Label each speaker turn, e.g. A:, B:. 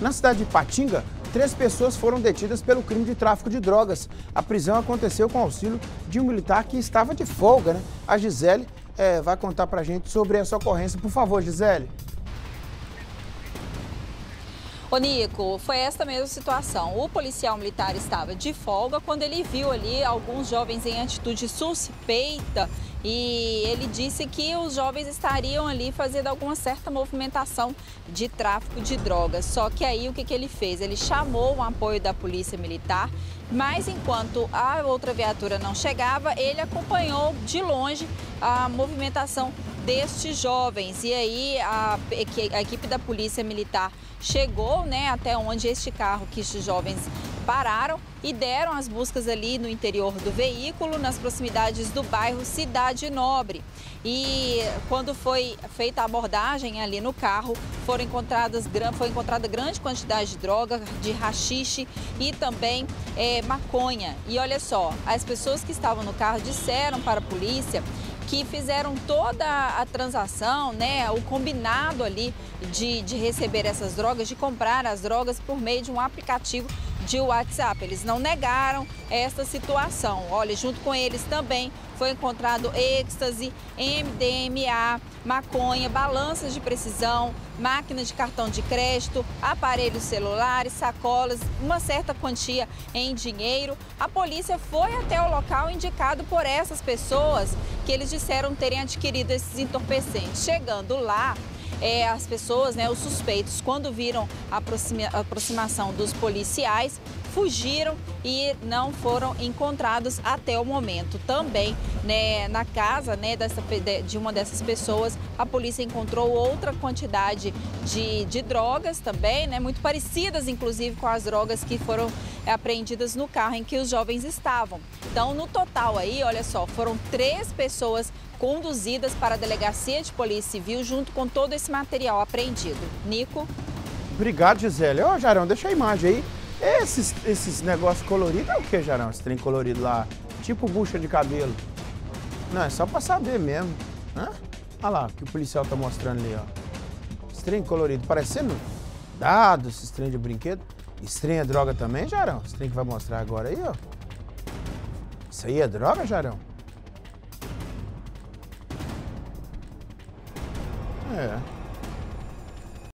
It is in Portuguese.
A: Na cidade de Patinga, três pessoas foram detidas pelo crime de tráfico de drogas. A prisão aconteceu com auxílio de um militar que estava de folga, né? A Gisele é, vai contar pra gente sobre essa ocorrência. Por favor, Gisele.
B: Ô Nico, foi esta mesma situação. O policial militar estava de folga quando ele viu ali alguns jovens em atitude suspeita e ele disse que os jovens estariam ali fazendo alguma certa movimentação de tráfico de drogas. Só que aí o que, que ele fez? Ele chamou o apoio da polícia militar, mas enquanto a outra viatura não chegava, ele acompanhou de longe a movimentação destes jovens. E aí a, a equipe da polícia militar chegou né, até onde este carro que estes jovens pararam e deram as buscas ali no interior do veículo, nas proximidades do bairro Cidade Nobre. E quando foi feita a abordagem ali no carro, foram encontradas, foi encontrada grande quantidade de droga, de rachixe e também é, maconha. E olha só, as pessoas que estavam no carro disseram para a polícia que fizeram toda a transação, né, o combinado ali de, de receber essas drogas, de comprar as drogas por meio de um aplicativo de WhatsApp. Eles não negaram essa situação. Olha, junto com eles também foi encontrado êxtase, MDMA, maconha, balanças de precisão, máquinas de cartão de crédito, aparelhos celulares, sacolas, uma certa quantia em dinheiro. A polícia foi até o local indicado por essas pessoas que eles disseram terem adquirido esses entorpecentes. Chegando lá, é, as pessoas, né, os suspeitos, quando viram a aproxima, aproximação dos policiais, fugiram e não foram encontrados até o momento. Também né, na casa né, dessa, de uma dessas pessoas, a polícia encontrou outra quantidade de, de drogas também, né, muito parecidas inclusive com as drogas que foram apreendidas no carro em que os jovens estavam. Então, no total aí, olha só, foram três pessoas conduzidas para a delegacia de polícia civil junto com todo esse material apreendido. Nico?
A: Obrigado, Gisele. Ó, oh, Jarão, deixa a imagem aí. Esses, esses negócios coloridos é o que, Jarão? Esse trem colorido lá, tipo bucha de cabelo. Não, é só pra saber mesmo. Hã? Olha lá, o que o policial tá mostrando ali, ó. Esse trem colorido, parecendo dados, esse trem de brinquedo. Esse é droga também, Jarão? Esse trem que vai mostrar agora aí, ó. Isso aí é droga, Jarão? É.